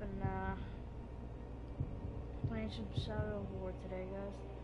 been uh, playing some Shadow of War today, guys.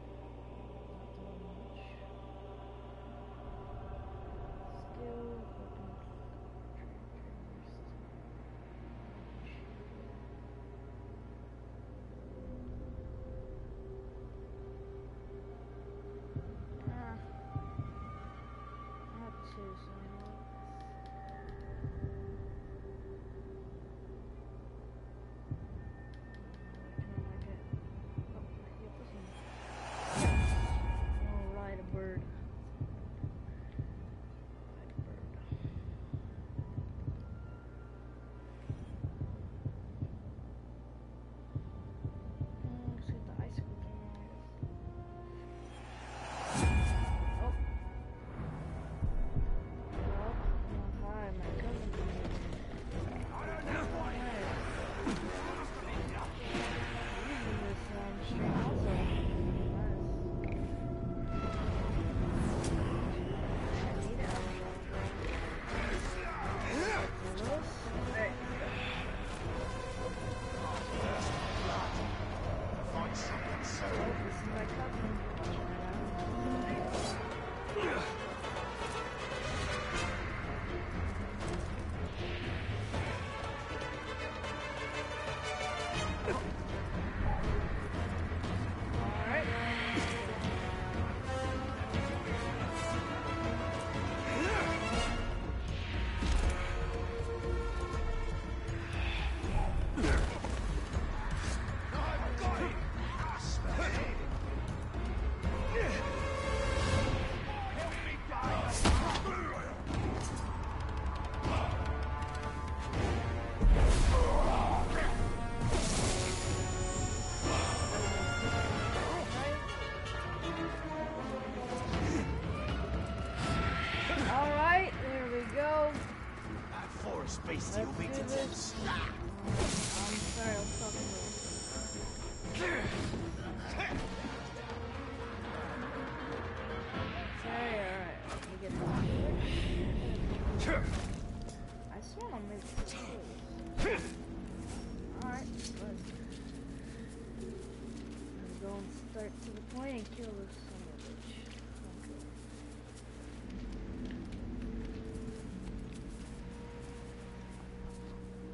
Kill this son of a bitch.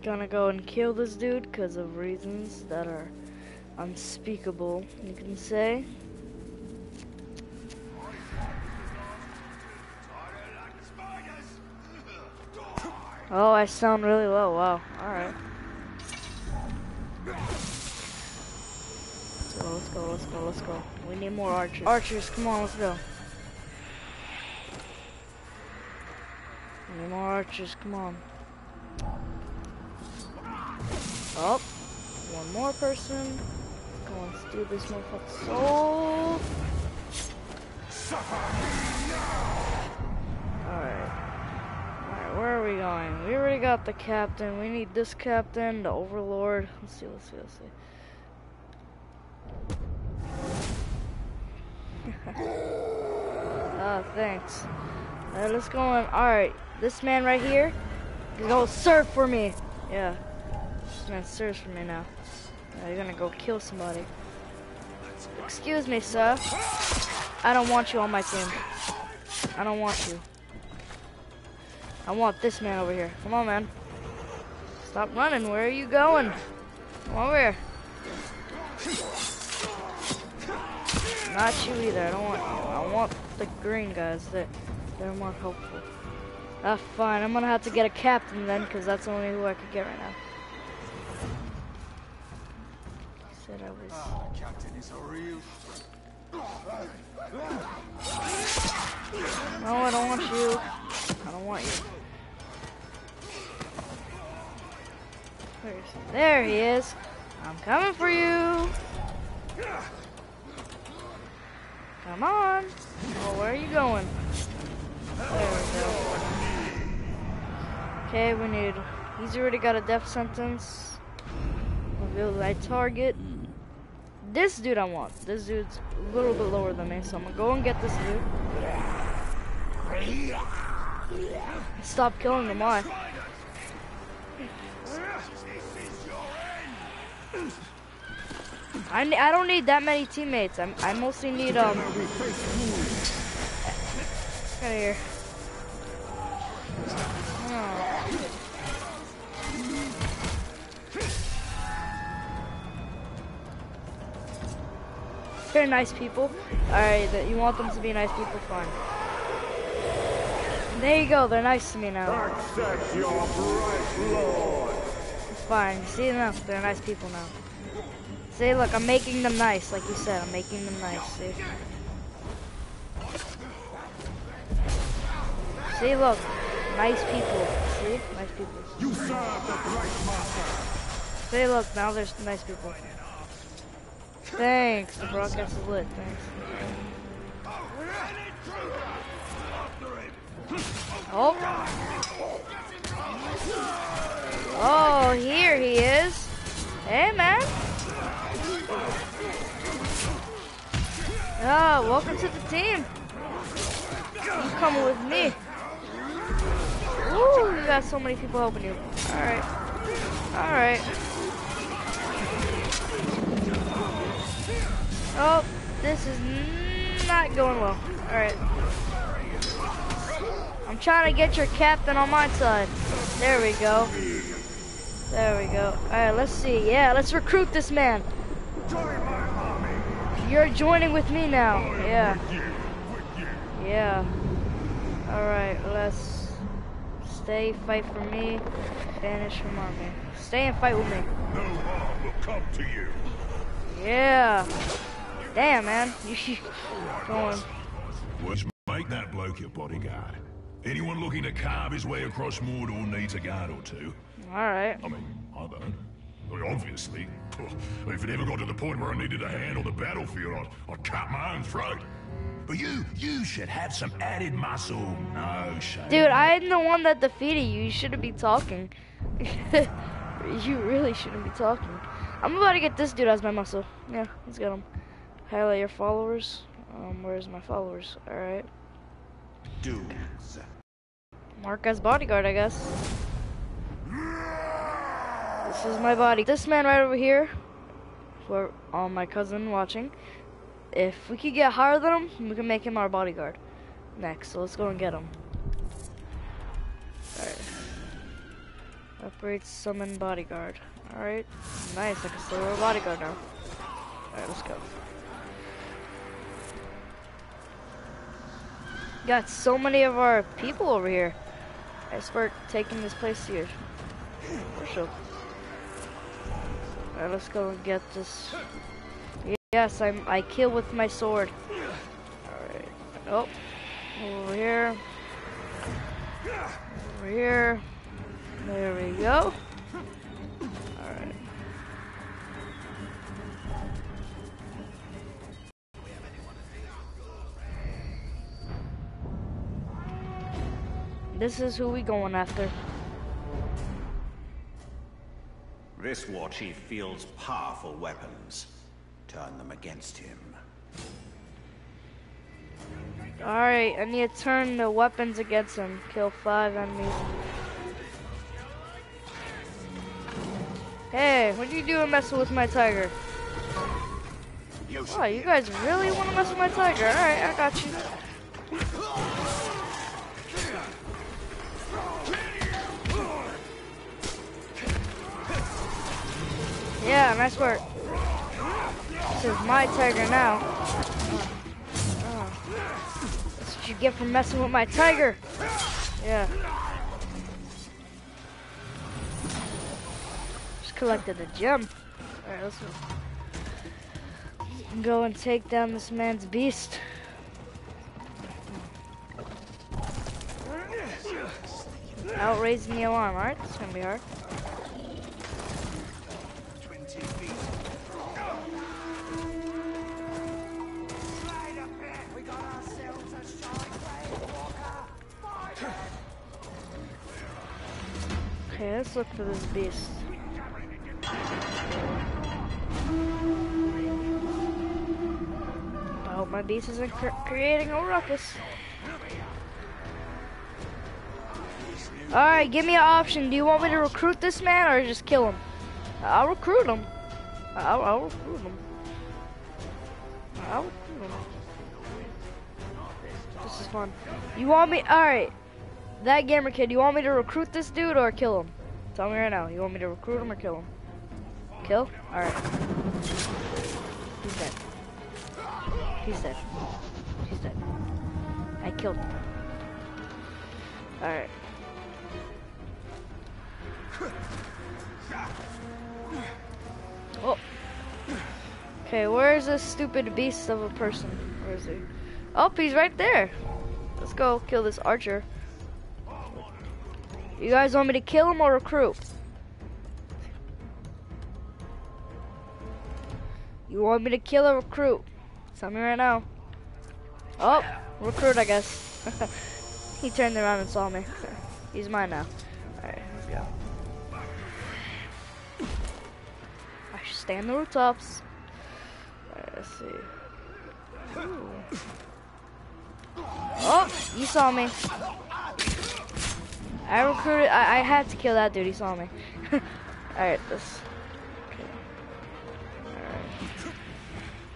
Gonna go and kill this dude because of reasons that are unspeakable, you can say. Oh, I sound really low. Wow. Alright. Let's go, let's go, let's go, let's go. We need more archers. Archers, come on, let's go. We need more archers, come on. Oh, one more person. Let's do this motherfucker's soul. Alright. Alright, where are we going? We already got the captain. We need this captain, the overlord. Let's see, let's see, let's see. Ah, thanks. Alright, let's go on. Alright, this man right here is gonna serve for me. Yeah. This man serves for me now. Now you're gonna go kill somebody. Excuse me, sir. I don't want you on my team. I don't want you. I want this man over here. Come on, man. Stop running. Where are you going? Come over here. Not you either. I don't want you. I want the green guys. They're, they're more helpful. Ah, fine. I'm gonna have to get a captain then, because that's the only who I could get right now. He said I was. Ah, Captain is a real. No, I don't want you. I don't want you. Where is he? There he is. I'm coming for you. Come on. Where are you going? There we go. Okay, we need. He's already got a death sentence. Reveal thy target. This dude I want. This dude's a little bit lower than me, so I'm gonna go and get this dude. Stop killing him, why? I, I don't need that many teammates. I'm, I mostly need, um... Out of here. Oh. They're nice people. Alright, you want them to be nice people, fine. There you go, they're nice to me now. Accept your bright lord. Fine. See now, they're nice people now. See, look, I'm making them nice, like you said. I'm making them nice. See. See, look, nice people. See, nice people. You serve the master. See, look, now there's nice people. Thanks. The broadcast is lit. Thanks. Oh. Oh, here he is. Hey, man. Oh, welcome to the team. You coming with me. Woo, you got so many people helping you. Alright. Alright. Oh, this is not going well. Alright. I'm trying to get your captain on my side. There we go. There we go. Alright, let's see. Yeah, let's recruit this man. Join my army. You're joining with me now. Yeah. With you. With you. Yeah. Alright, let's stay, fight for me, banish from army. Stay and fight with me. No harm will come to you. Yeah. Damn, man. You should going. Make that bloke your bodyguard. Anyone looking to carve his way across Mordor needs a guard or two. Alright. I mean, I don't. I obviously. If it ever got to the point where I needed a hand on the battlefield, I'd, I'd cut my own throat. But you, you should have some added muscle. No shame. Dude, I'm the one that defeated you. You shouldn't be talking. you really shouldn't be talking. I'm about to get this dude as my muscle. Yeah, let's get him. Highlight your followers. Um, where's my followers? Alright. Dudes. Mark as bodyguard, I guess. This is my body. This man right over here, for all my cousin watching, if we could get higher than him, we can make him our bodyguard. Next, so let's go and get him. Alright. Upgrade summon bodyguard. Alright. Nice, I can still wear a bodyguard now. Alright, let's go. Got so many of our people over here. I start taking this place here. Sure. Let's go and get this. Yes, I'm. I kill with my sword. Alright. Oh. Over here. Over here. There we go. Alright. This is who we going after. This war chief fields powerful weapons. Turn them against him. Alright, I need to turn the weapons against him. Kill five enemies. Hey, what are you doing messing with my tiger? Oh, you guys really want to mess with my tiger? Alright, I got you. Yeah, nice work. This is my tiger now. That's what you get for messing with my tiger. Yeah. Just collected a gem. Alright, let's go. And take down this man's beast. Without raising the alarm, alright? It's gonna be hard. Let's look for this beast. I hope my beast isn't cr creating a ruckus. Alright, give me an option. Do you want me to recruit this man or just kill him? I'll recruit him. I'll, I'll recruit him. I'll recruit him. This is fun. You want me? All right. That gamer kid. You want me to recruit this dude or kill him? Tell me right now. You want me to recruit him or kill him? Kill? All right. He's dead. He's dead. He's dead. I killed him. All right. Oh. Okay, where is this stupid beast of a person? Where is he? Oh, he's right there. Let's go kill this archer. You guys want me to kill him or recruit? You want me to kill or recruit? Tell me right now. Oh, recruit, I guess. he turned around and saw me. He's mine now. Alright, go. I should stay on the rooftops. Alright, let's see. Ooh. Oh, you saw me. I recruited, I, I had to kill that dude, he saw me. Alright, this.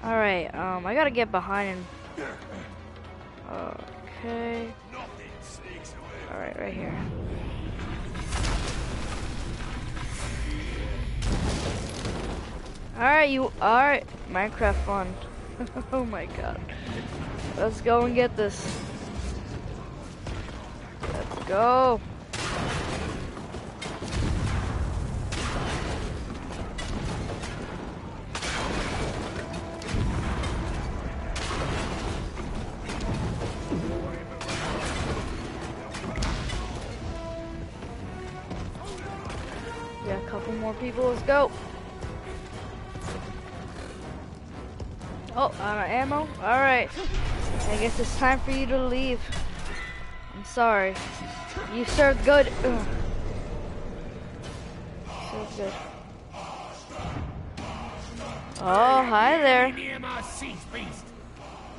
Alright, um, I gotta get behind him. Okay. Alright, right here. Alright, you, alright. Minecraft fun. oh my god. Let's go and get this. Let's go. Yeah, a couple more people. Let's go. Oh, out of ammo? Alright. I guess it's time for you to leave. I'm sorry. You served good. Ugh. Served good. Oh, hi there. Near my seat, beast.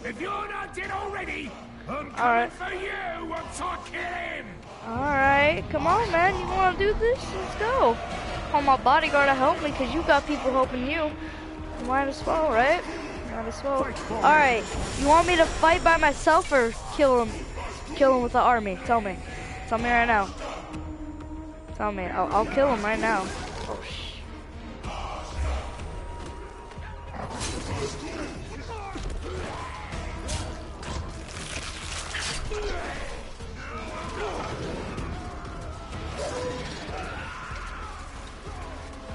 If you're not dead already, I'm coming Alright. for you once I kill him. Alright, come on, man. You want to do this? Let's go. Call my bodyguard to help me because you got people helping you. Might as well, right? Might as well. Alright, you want me to fight by myself or kill him? Kill him with the army? Tell me. Tell me right now. Tell me. I'll, I'll kill him right now. Oh.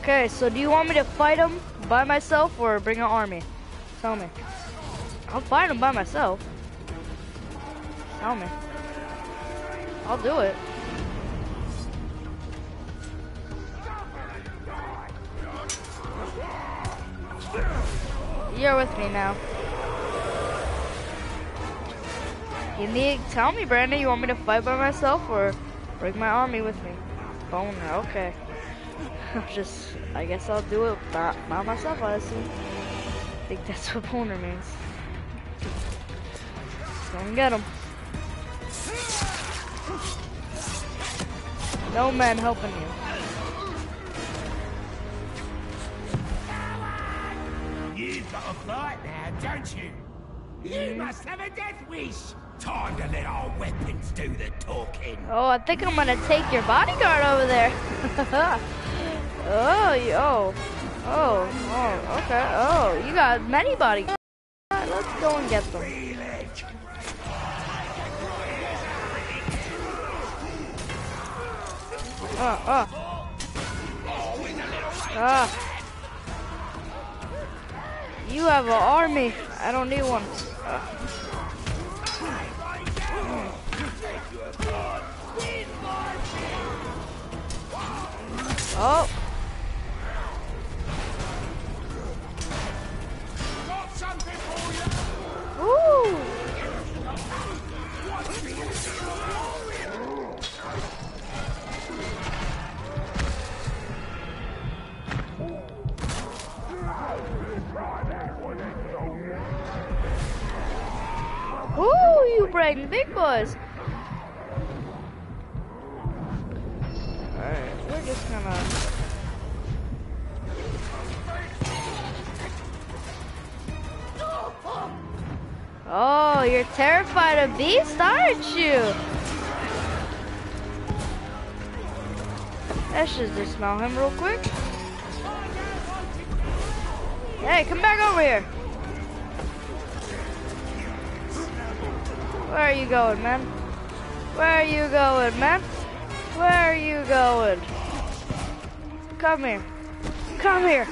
Okay, so do you want me to fight him by myself or bring an army? Tell me. I'll fight him by myself. Tell me. I'll do it. You're with me now. You need, tell me, Brandon, you want me to fight by myself or bring my army with me? Boner, okay. Just, I guess I'll do it by, by myself, I assume. I think that's what boner means. Go and get him. No man helping you. You've got a fight now, don't you? You mm-hmm. must have a death wish. Time to let our weapons do the talking. Oh, I think I'm gonna take your bodyguard over there. oh, you- oh, oh, oh, okay. Oh, you got many bodyguards. Alright, let's go and get them. Oh, oh. Ah. You have an army. I don't need one. Ah. Oh. For you. Ooh. Braden, big boys. Alright, we're just gonna... Oh, you're terrified of beasts, aren't you? Let's just smell him real quick. Hey, come back over here. Where are you going, man? Where are you going, man? Where are you going? Come here. Come here.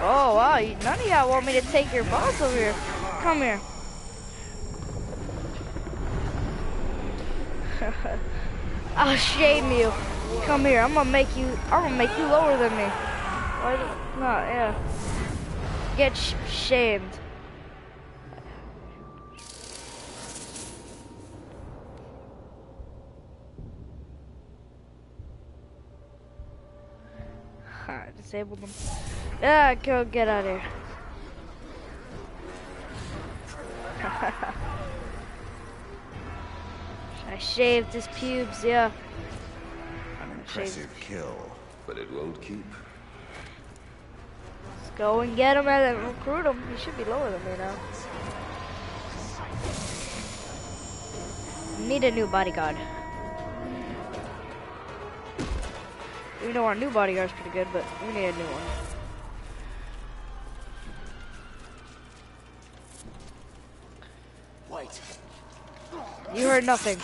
Oh, wow. None of y'all want me to take your boss over here. Come here. I'll shame you. Come here. I'm gonna make you. I'm gonna make you lower than me. Why? Not yeah. Get sh shamed. Ha, disabled them. Yeah, go get out of here. I shaved his pubes, yeah. An impressive kill, but it won't keep. Go and get him and recruit him. He should be lower than me now. Need a new bodyguard. We know our new bodyguard's pretty good, but we need a new one. Wait. You heard nothing.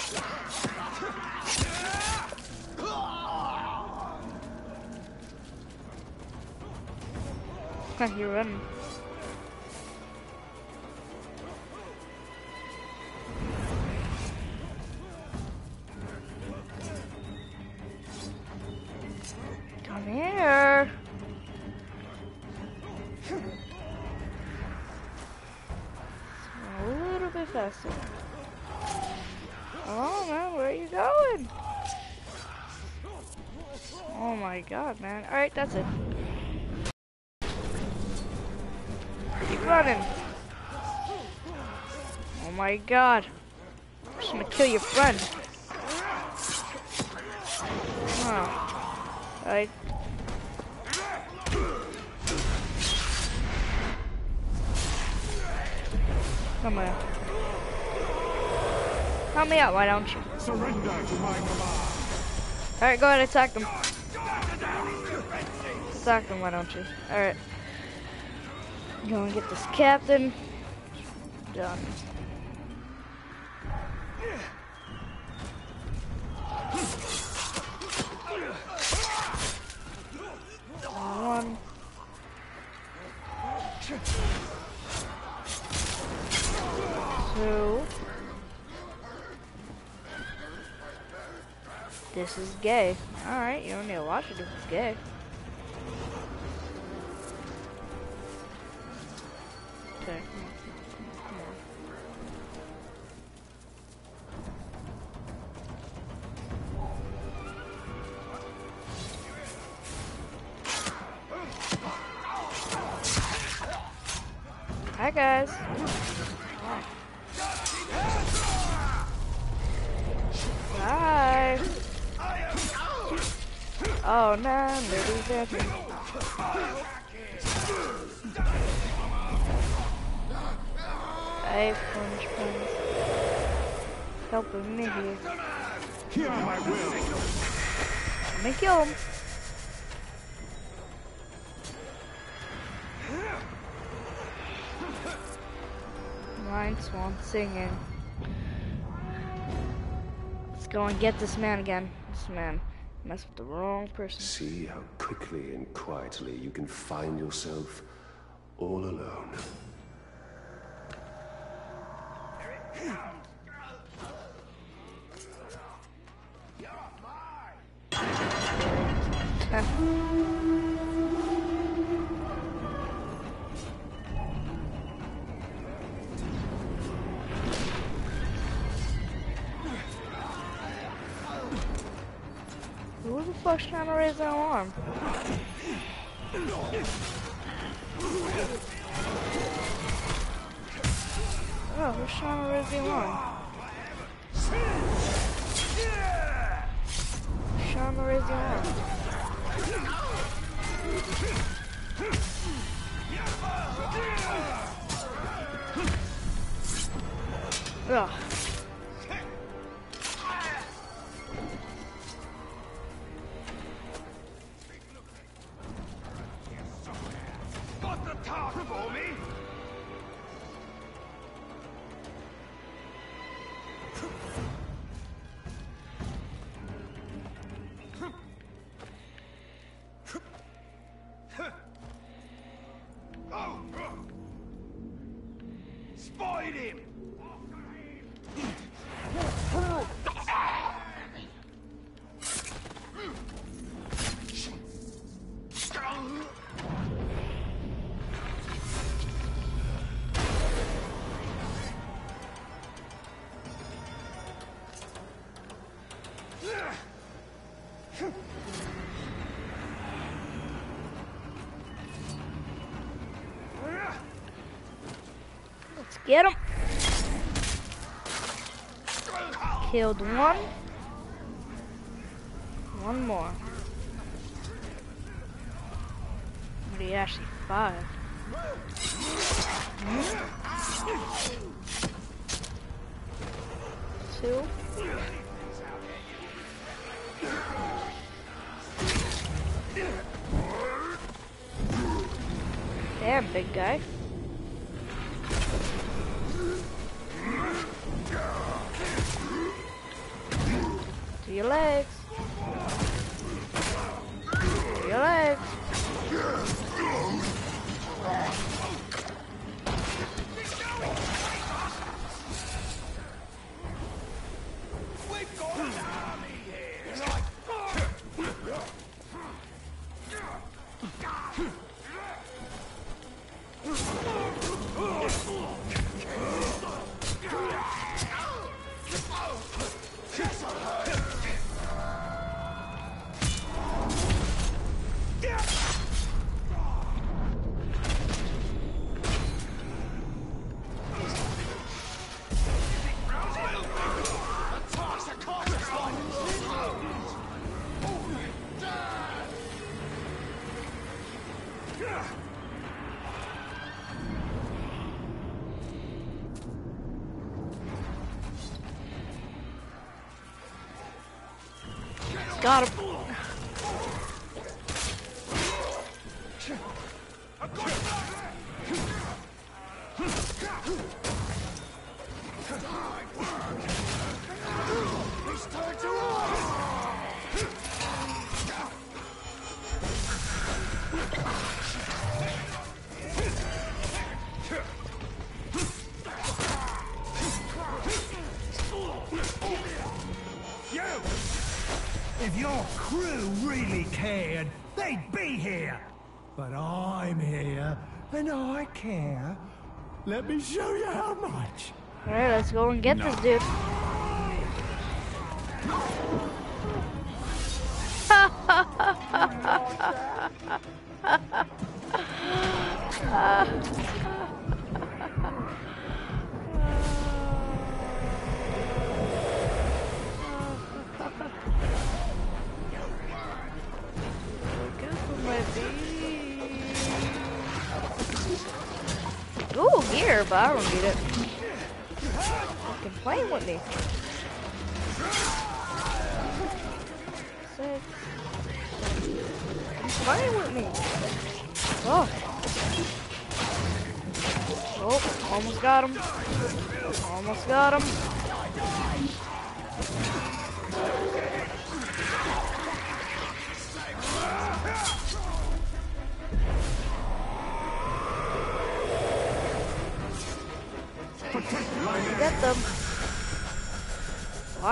You're running. Come here. A little bit faster. Oh man, where are you going? Oh my god, man. Alright, that's it. Oh my god. I'm just gonna kill your friend. Oh. Alright. Come on. Help me out, why don't you? Surrender to my command. Alright, go ahead, attack them. Attack them, why don't you? Alright. Go and get this captain. Done. One. Two. This is gay. Alright, you don't need to watch it if it's gay. Hear my will. I'm gonna kill him. Lion Swan singing. Let's go and get this man again. This man messed with the wrong person. See how quickly and quietly you can find yourself all alone. Raise get him. Killed one. One more. What are you actually five? Got Let me show you how much. Alright, let's go and get this dude.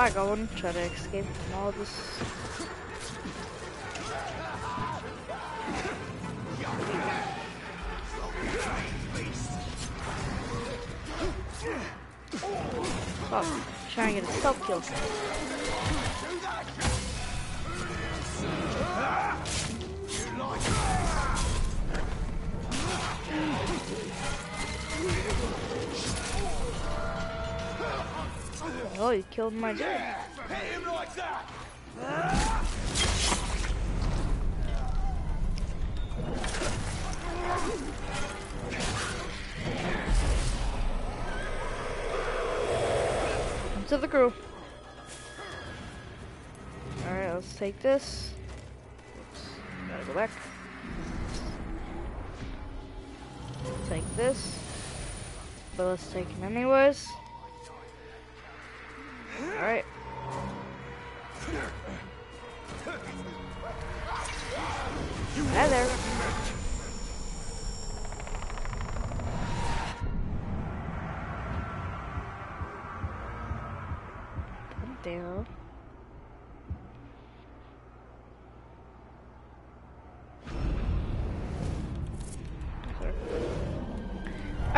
I go and try to escape from all this. Fuck. Trying to get a stealth kill. killed my dude. To the crew. Alright, let's take this. Oops, gotta go back. Take this. But let's take it anyways.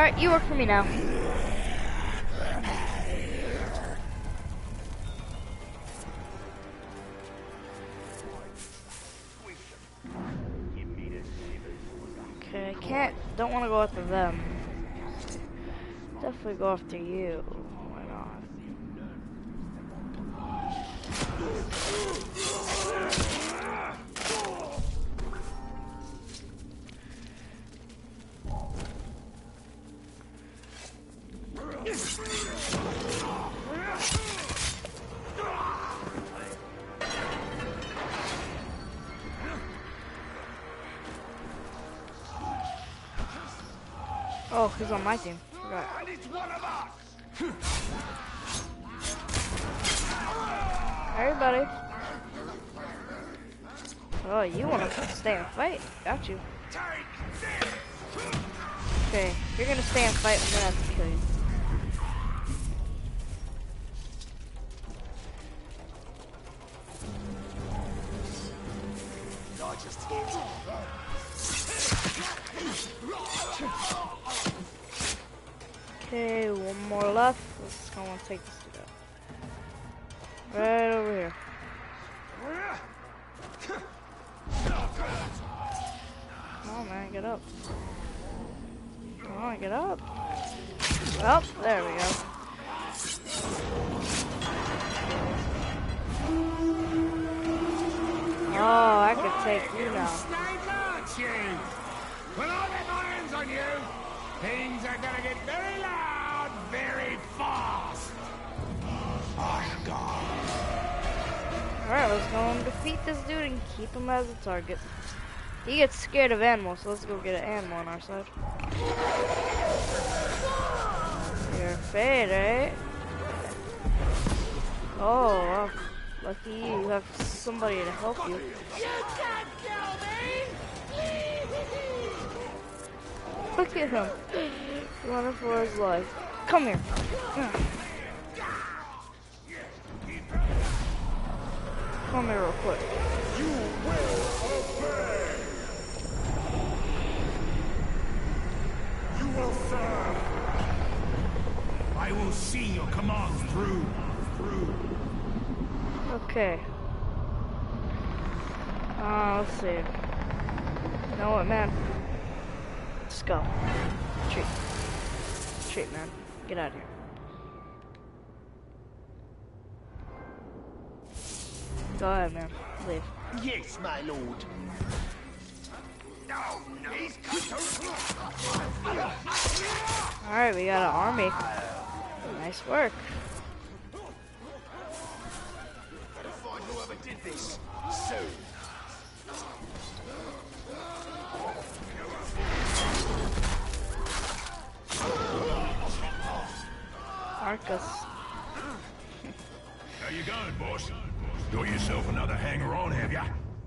Alright, you work for me now. Okay, I can't, don't want to go after them. Definitely go after you. Oh, he's let's go and defeat this dude and keep him as a target. He gets scared of animals, so let's go get an animal on our side. You're afraid, right? Eh? Oh, wow. Lucky you, you have somebody to help you. Look at him. Running for his life. Come here. Here real quick. You will serve. I will see your commands through. Through. Okay. Uh, let's see. You know what, man? Let's go. Treat. Treat, man. Get out of here. Go ahead, man. Leave. Yes, my lord. Alright, we got an army. Nice work. Find whoever did this soon. Arcus. How you going, boss? Got yourself another hanger-on, have ya?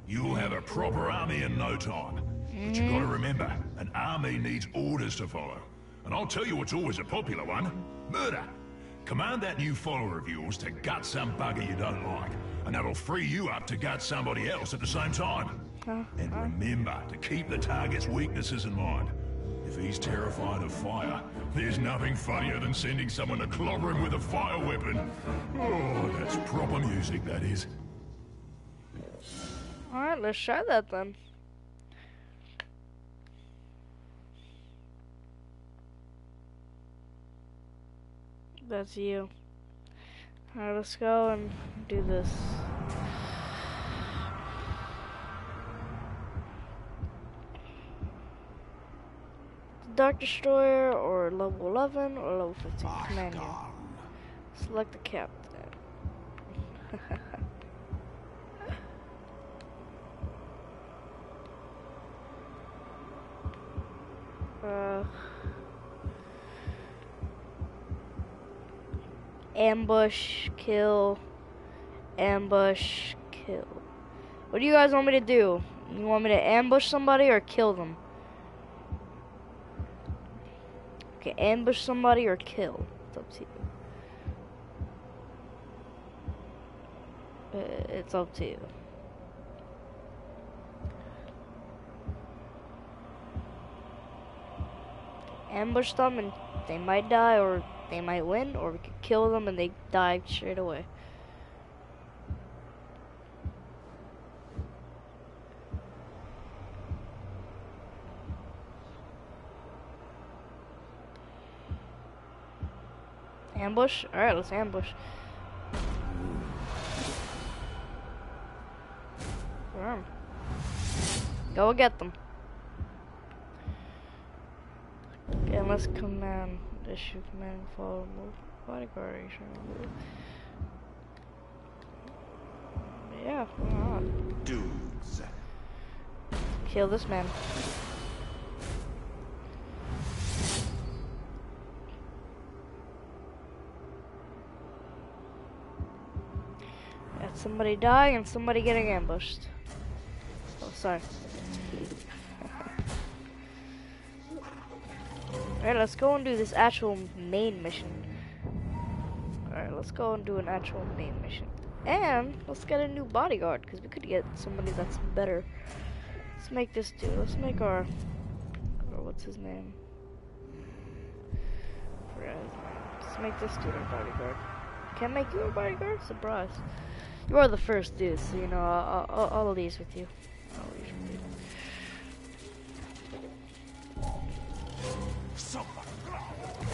You'll have a proper army in no time. But you gotta remember, an army needs orders to follow. And I'll tell you what's always a popular one. Murder. Command that new follower of yours to gut some bugger you don't like. And that'll free you up to gut somebody else at the same time. Oh, and oh. remember to keep the target's weaknesses in mind. If he's terrified of fire, there's nothing funnier than sending someone to clobber him with a fire weapon. Oh, that's proper music, that is. Alright, let's try that then. That's you. Alright, let's go and do this. Dark Destroyer or level 11 or level 15 command you. Select the captain. uh, ambush, kill, ambush, kill. What do you guys want me to do? You want me to ambush somebody or kill them? Ambush somebody or kill. It's up to you. Uh, it's up to you. Ambush them and they might die or they might win, or we could kill them and they die straight away. Ambush? Alright, let's ambush. Go get them. Okay, let's command issue command follow move bodyguard action Yeah, why not? Dudes. Kill this man. Somebody dying and somebody getting ambushed. Oh, sorry. Alright, let's go and do this actual main mission. Alright, let's go and do an actual main mission. And let's get a new bodyguard, because we could get somebody that's better. Let's make this dude. Let's make our... What's his name? Let's make this dude a bodyguard. Can't make you a bodyguard? Surprise. You are the first dude, so you know, I'll, I'll, I'll leave with you.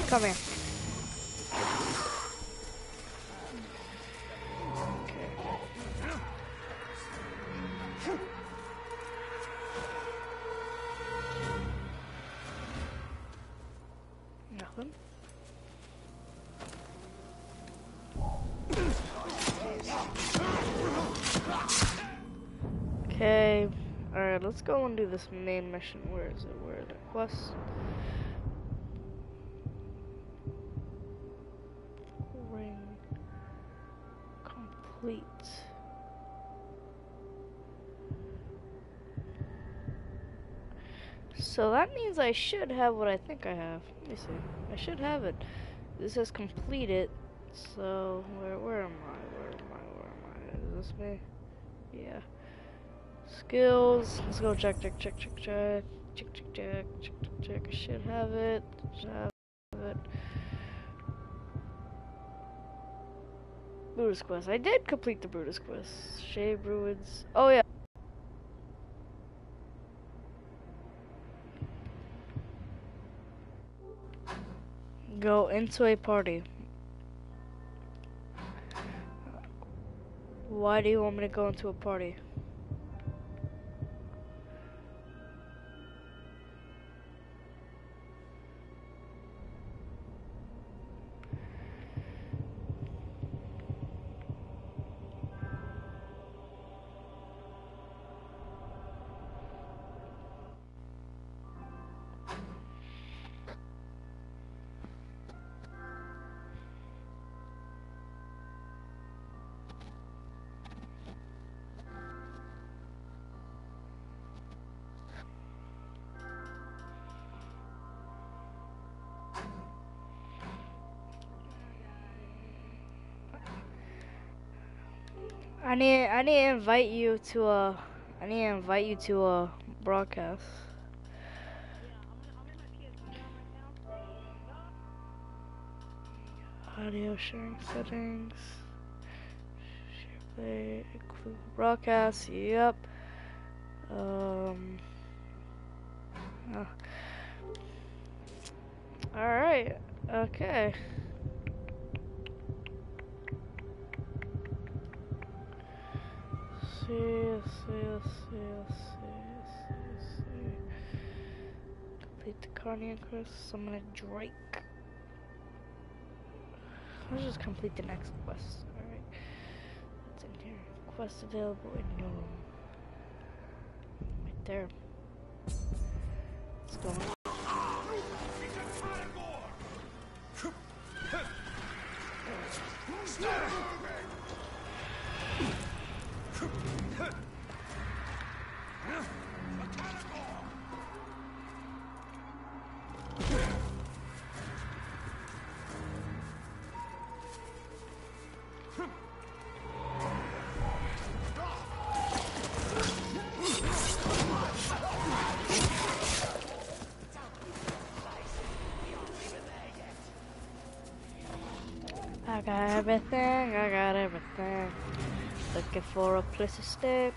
Come here. Let's go and do this main mission. Where is it? Where are the quests? Ring complete. So that means I should have what I think I have. Let me see. I should have it. This says completed. So where where am I? Where am I? Where am I? Is this me? Yeah. Skills. Let's go check check check check check check check check check check check. Should have it. Should have it. Brutus quest. I did complete the Brutus quest. Shave Ruins. Oh yeah. Go into a party. Why do you want me to go into a party? I need to invite you to a I need to invite you to a broadcast. Audio sharing settings. Share play, include broadcast. Yep. Um. oh. All right. Okay. See, see, see, see, see, Complete the Carnan quest. Summon a Drake. Let's just complete the next quest. Alright. What's in here? Quest available in your room. Right there. Let's go. got everything, I got everything. Looking for a place to stay.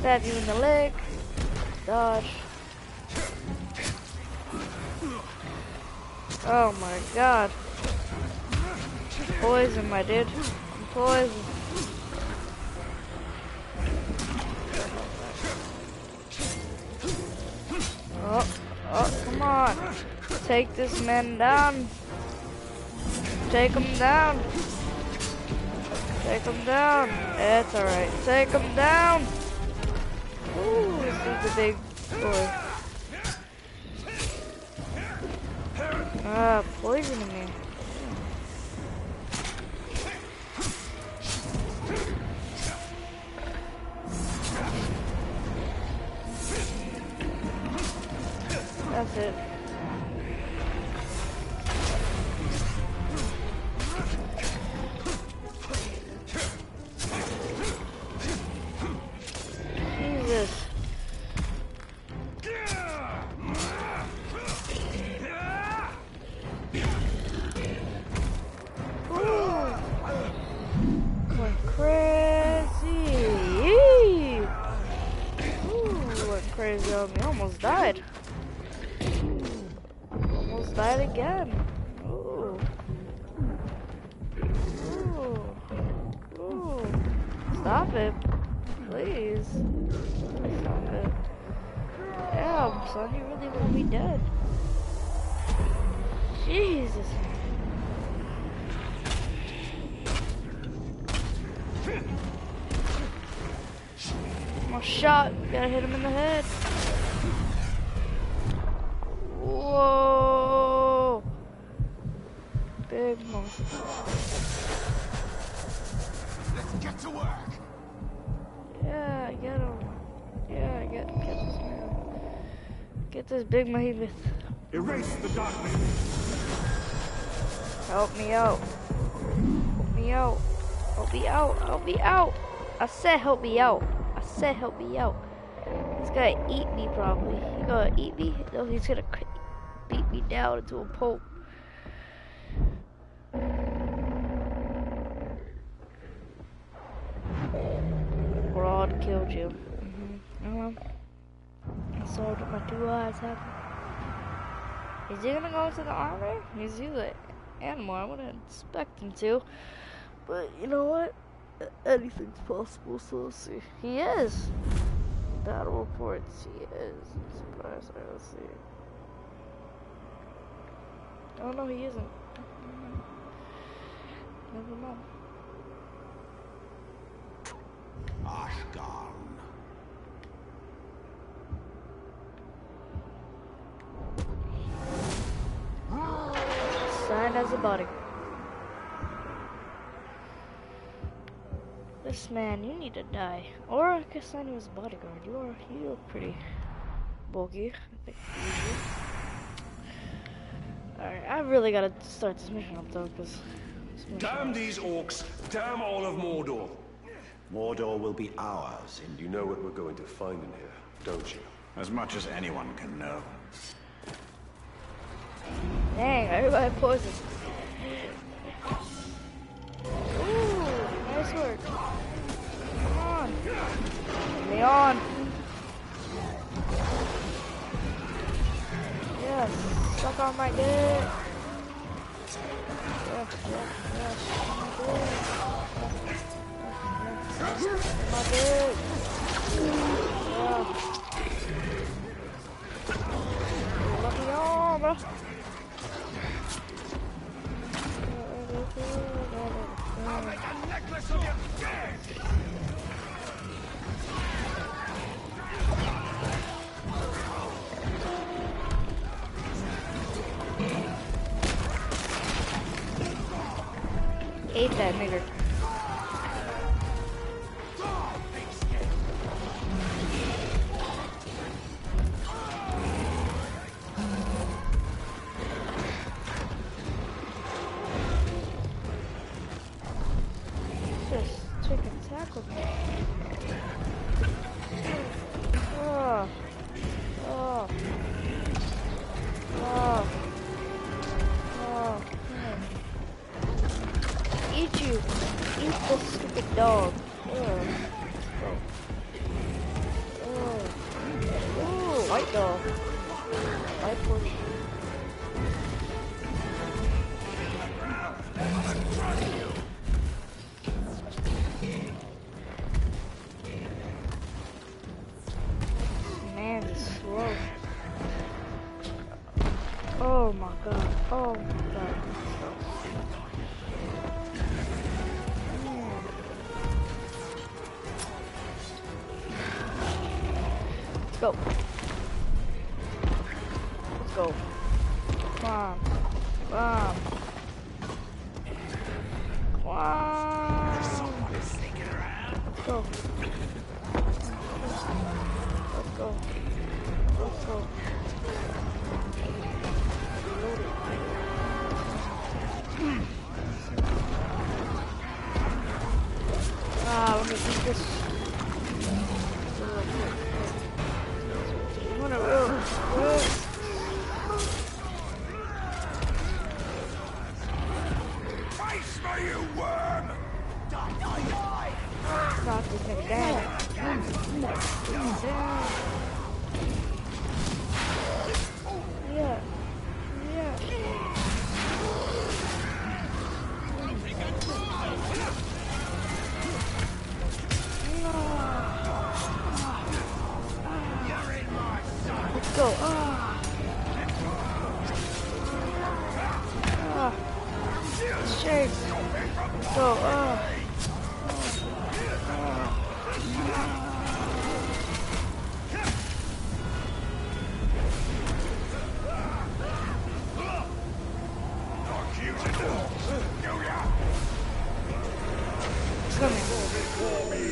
Stab you in the leg. Dodge. Oh my god. Poison, my dude. Poison. Oh, oh, come on. Take this man down. Take him down. Take him down. It's alright. Take him down. Ooh, this is a big boy. Oh, shot. Gotta hit him in the head. Whoa. Big monster. Let's get to work. Yeah, get him. Yeah, get get this man. Get this big behemoth. Erase the darkness. Help me out. Help me out. Help me out. Help me out. I said help me out I said help me out. He's gonna eat me probably. He's gonna eat me? No, he's gonna beat me down into a pulp. Broad killed you. Mm -hmm. Uh -huh. I saw with my two eyes happen. Is he gonna go into the army? He's usually animal. I wouldn't expect him to. But you know what? anything's possible, so let's see. He is! Battle reports, he is. Surprise, I let's see. Oh no, he isn't. Never mind. Ashgarn. Signed as a body. This man, you need to die. Or I guess sign you as a bodyguard. You are, you look pretty bulky. I Alright, I really gotta start this mission up though, because... Damn these orcs! Damn all of Mordor! Mordor will be ours. And you know what we're going to find in here, don't you? As much as anyone can know. Dang, everybody poses. password. Come on. Leon. Yes. Suck on my dick. Yes, yes, yes. My dick. Yeah. Lucky on necklace of your! Ate that nigger. Come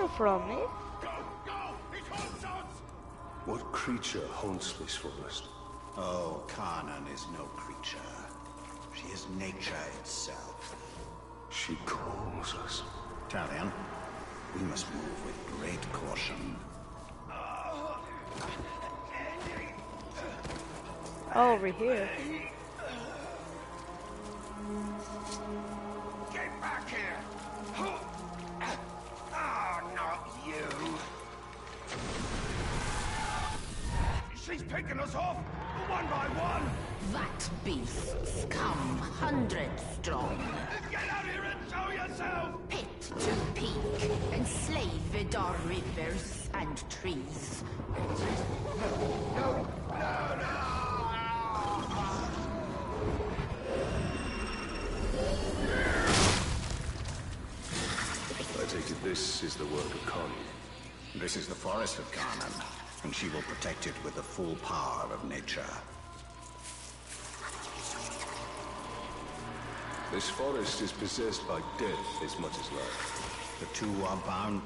are y'all running from me? What creature haunts this forest? Oh, Carnan is no creature. She is nature itself. She calls us. Talion, we must move with great caution. Oh, over here. She's picking us off, one by one! That beasts come hundreds strong, Get out here and show yourself! pit to peak, enslave Vidar rivers and trees. No, no, no! I take it this is the work of Khan. This is the forest of Carnan, and she will protect it with the full power of nature. This forest is possessed by death as much as life. The two are bound.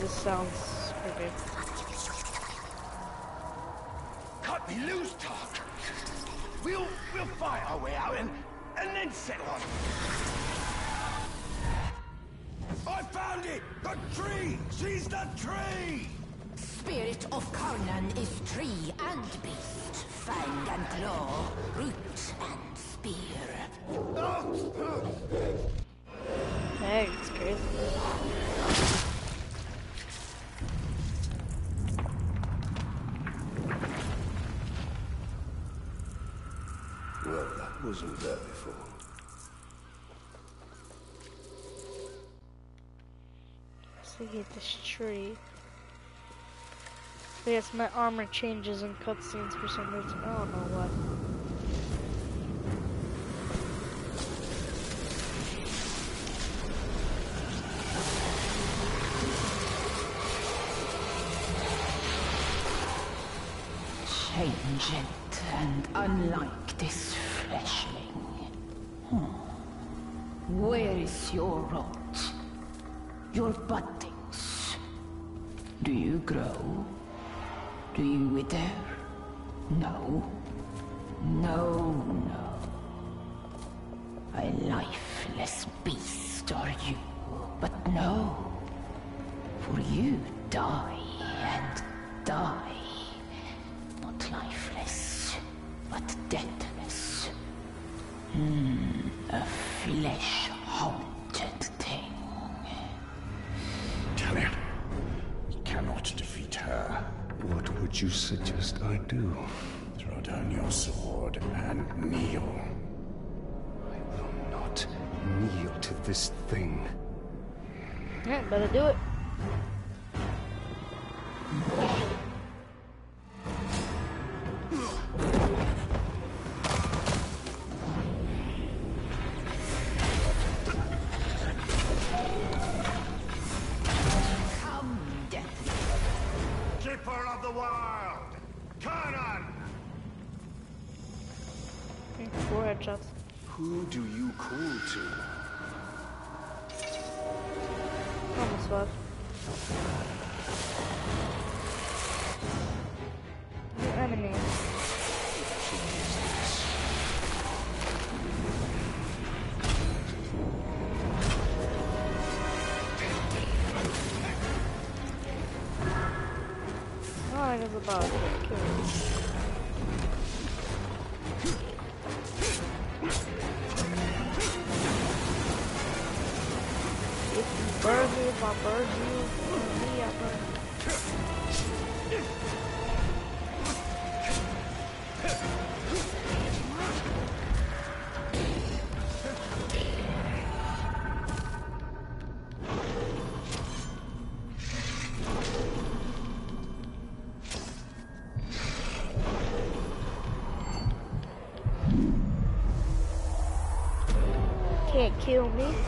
Jesus sounds creepy. Cut me loose, Talk. We'll we'll fight our way out and and then settle on. I found it! The tree! She's the tree! Spirit of Carnan is tree and beast, fang and claw, root and spear. Ah! Hey, it's crazy. Wasn't there before. So get this tree. I guess my armor changes in cutscenes for some reason. I don't know why. Grow? Do you wither? No. No, no. A lifeless beast are you, but no. This thing. Yeah, better do it. Come. Keeper of the wild! Kanan! Four headshots. Who do you call to? suave. Burn you, me. Can't kill me.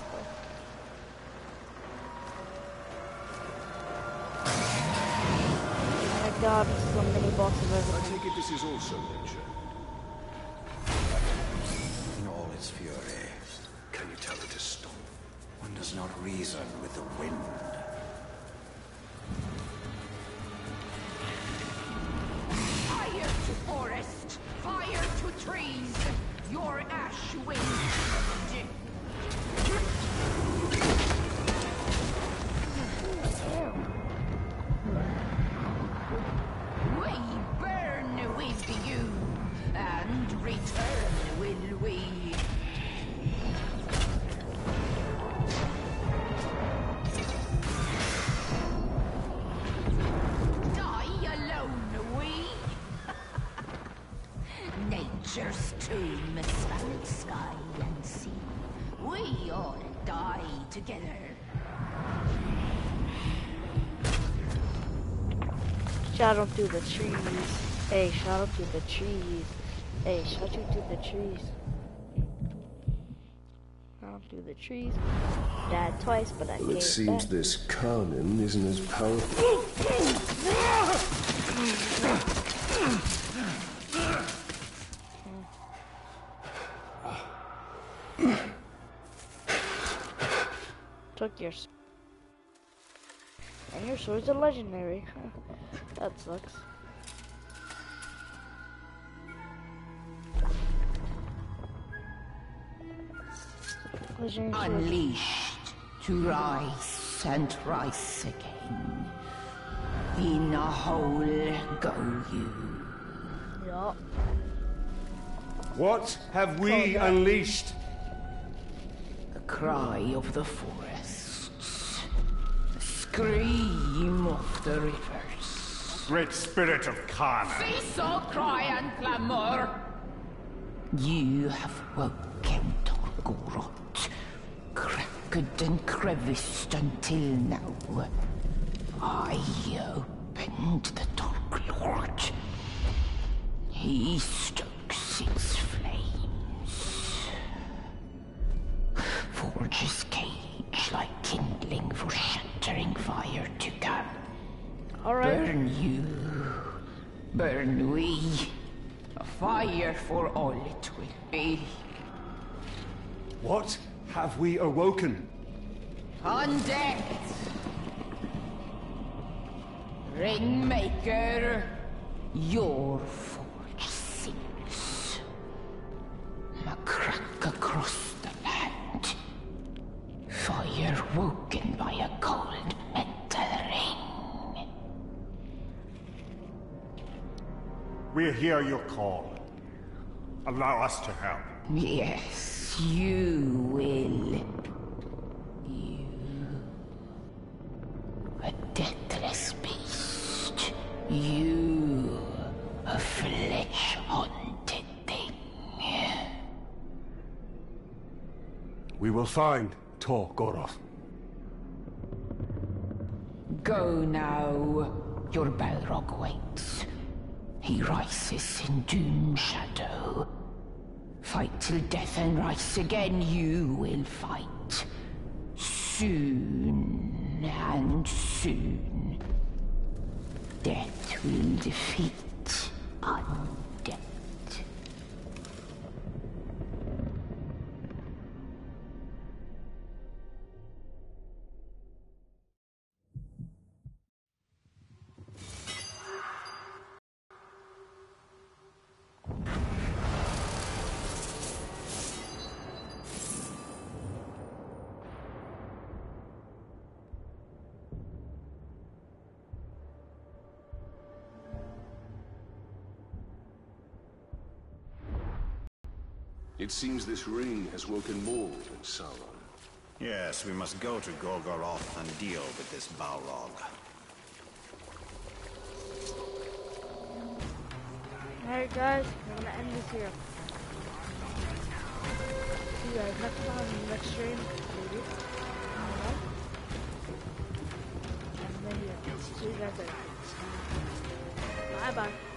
is a mini I take it this is also nature. In all its fury, Can you tell it to stop? one does not reason with the wind. Out to the trees. Hey, shout out to the trees. Hey, shout out to the trees. Out to the trees. Died twice, but I Well, it seems back. this Carnan isn't as powerful. And your sword's a legendary. that sucks. Legendary. Unleashed to rise and rise again. In a hole go you. Yup. What have we unleashed? The cry of the forests. The scream of the rivers. Great spirit of Khan. Cease all cry and clamor. You have woken Tar Goroth, cracked and creviced until now. I opened the Dark Lord. He stokes its flames. Forges Alright. Burn you, burn we, a fire for all it will be. What have we awoken? Undead! Ringmaker, your forge sings. A crack across the land. Fire woken by a cold metal ring. We hear your call. Allow us to help. Yes, you will. You. A deathless beast. You. A flesh haunted thing. We will find Tar Goroth. Go now. Your Balrog waits. He rises in doom shadow. Fight till death and rise again, you will fight. Soon and soon. Death will defeat It seems this ring has woken more than Sauron. Yes, we must go to Golgoroth and deal with this Balrog. Alright guys, I'm gonna end this here. See you guys next time in the next stream, maybe. I don't know. And then yeah, see you guys later. Bye bye.